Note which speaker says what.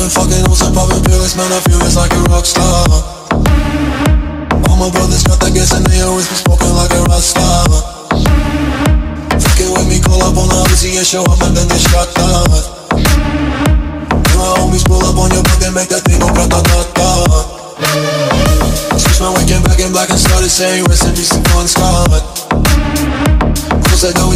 Speaker 1: been fucking on some poppin' pills, man, I feel it's like a rock star. All my brothers got that gas and they always been smoking like a rock star. Fucking with me, call up on the Uzi and show up and then they shot down And my homies pull up on your back and make that thing go grata-ta-ta. Switch my weekend back in black and started saying rest in peace to Bon Scott. Cause I know we